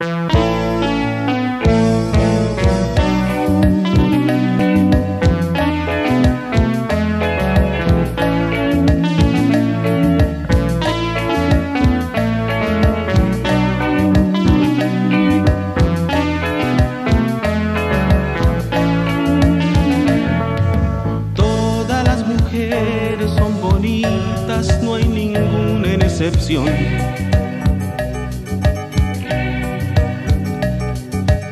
Todas las mujeres son bonitas, no hay ninguna excepción.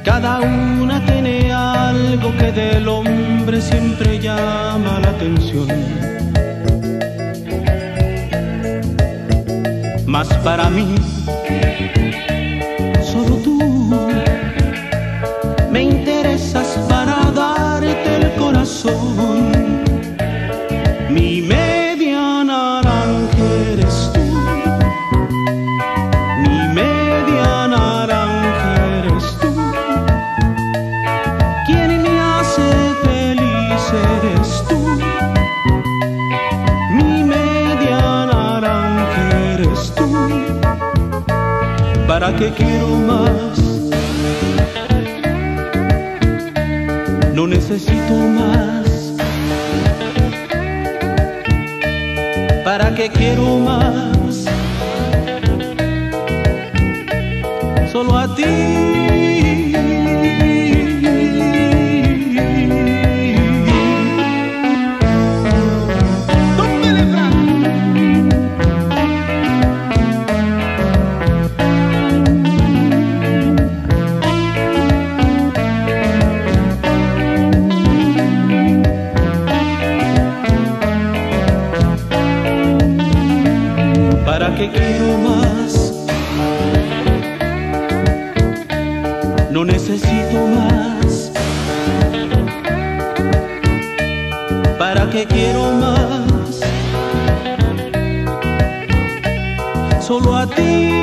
Cada una tiene algo que del hombre siempre llama la atención. Mas para mí, ¿Para qué quiero más? No necesito más. ¿Para qué quiero más? Solo a ti. quiero más. No necesito más. ¿Para qué quiero más? Solo a ti.